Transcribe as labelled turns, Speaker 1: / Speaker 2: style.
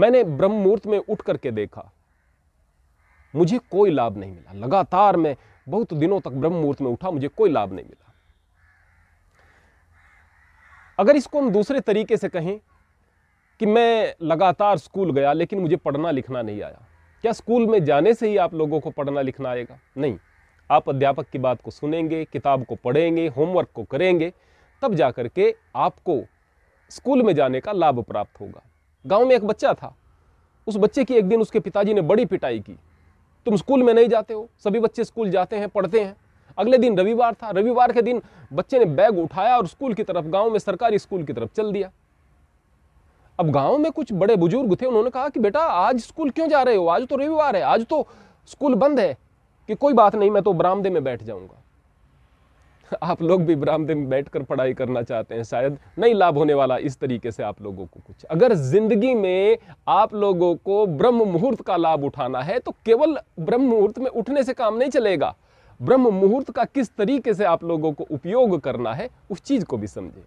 Speaker 1: मैंने ब्रह्म मुहूर्त में उठ करके देखा। मुझे कोई लाभ नहीं मिला। लगातार मैं बहुत दिनों तक ब्रह्म मुहूर्त में उठा, मुझे कोई लाभ नहीं मिला। अगर इसको हम दूसरे तरीके से कहें कि मैं लगातार स्कूल गया, लेकिन मुझे पढ़ना लिखना नहीं आया। क्या स्कूल में जाने से ही आप लोगों को पढ़ना लिखना आएगा? नहीं। आप अध्यापक की बात को सुनेंगे, किताब को पढ़ेंगे, होमवर्क को करेंगे, तब जा के आपको स्कूल में जाने का लाभ प्राप्त होगा। गाँव में एक बच्चा था। उस बच्चे की एक दिन उसके पिताजी ने बड़ी पिटाई की। तुम स्कूल में नहीं जाते हो। सभी बच्चे स्कूल जाते हैं, पढ़ते हैं। अगले दिन रविवार था। रविवार के दिन बच्चे ने बैग उठाया और स्कूल की तरफ़, गाँव में सरकारी स्कूल की तरफ़ चल दिया। अब गाँव में कुछ बड़े बुज़ुर्ग थे। उन्होंने कहा कि बेटा, आज स्कूल क्यों जा रहे हो? आज तो रविवार है। आज तो स्कूल बंद है कि कोई बात नहीं, मैं तो बरामदे में बैठ जाऊँगा। आप लोग भी बरामदे में बैठकर पढ़ाई करना चाहते हैं, शायद नहीं लाभ होने वाला इस तरीके से आप लोगों को कुछ। अगर ज़िंदगी में आप लोगों को ब्रह्म मुहूर्त का लाभ उठाना है तो केवल ब्रह्म मुहूर्त में उठने से काम नहीं चलेगा। ब्रह्म मुहूर्त का किस तरीके से आप लोगों को उपयोग करना है, उस चीज़ को भी समझे।